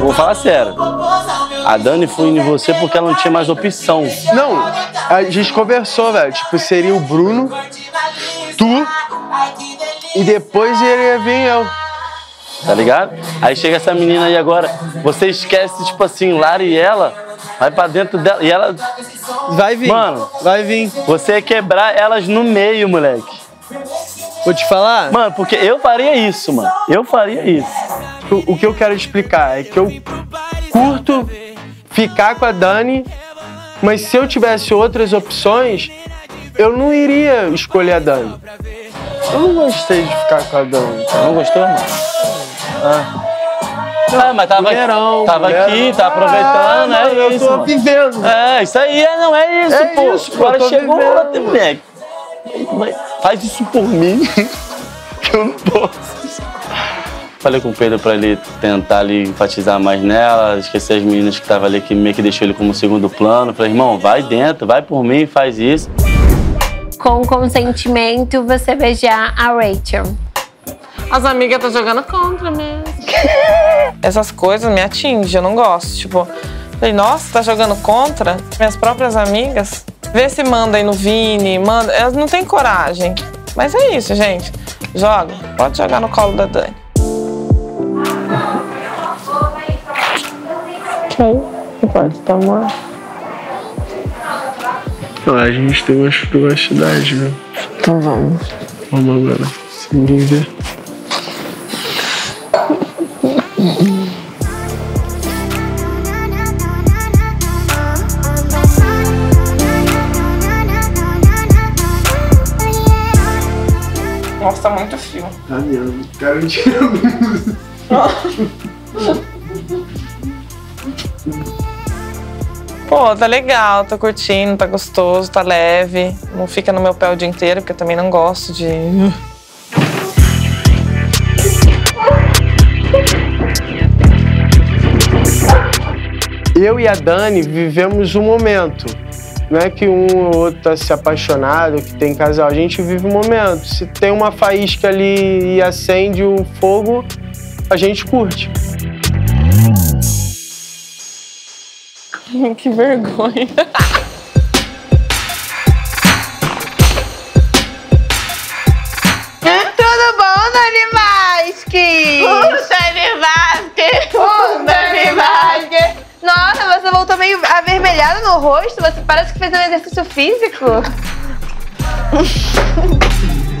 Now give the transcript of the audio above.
Vou falar sério. A Dani foi em você porque ela não tinha mais opção. Não, a gente conversou, velho. Tipo, seria o Bruno, tu, e depois ia vir eu. Tá ligado? Aí chega essa menina aí agora, você esquece, tipo assim, Lara e ela, vai pra dentro dela. E ela. Vai vir. Mano, vai vir. Você ia quebrar elas no meio, moleque. Vou te falar? Mano, porque eu faria isso, mano. Eu faria isso. O, que eu quero explicar é que eu curto ficar com a Dani, mas se eu tivesse outras opções, eu não iria escolher a Dani. Eu não gostei de ficar com a Dani. Não gostou, mano? Ah. Ah, mas tava, Mulherão, tava mulherão. aqui, tá aproveitando, Ah, é eu isso. tô mano. vivendo. É, isso aí é, não é isso, É pô. isso, Agora eu chegou vivendo. outra, moleque. Faz isso por mim, que eu não posso. Falei com o Pedro pra ele tentar ali enfatizar mais nela, esquecer as meninas que estavam ali que meio que deixou ele como segundo plano. Falei, irmão, vai dentro, vai por mim, faz isso. Com consentimento, você beijar a Rachel. As amigas estão jogando contra mesmo. Essas coisas me atingem, eu não gosto. Tipo, falei, nossa, tá jogando contra minhas próprias amigas? Vê se manda aí no Vini, manda. Elas não têm coragem. Mas é isso, gente. Joga. Pode jogar no colo da Dani. Ok. Pode tomar. a gente tem umas privacidades, né? Então vamos. Vamos agora. Se ninguém ver. Nossa, tá muito frio. Tá mesmo. Quero tirar Pô, tá legal, tô curtindo, tá gostoso, tá leve. Não fica no meu pé o dia inteiro, porque eu também não gosto de. Eu e a Dani vivemos um momento. Não é que um ou outro tá se apaixonado, que tem casal. A gente vive um momento. Se tem uma faísca ali e acende o fogo, a gente curte. que vergonha. Tudo bom, Dani Vasque? O Dani Vasque! O Dani Vasque! Nossa, você voltou meio avermelhada no rosto. Você parece que fez um exercício físico.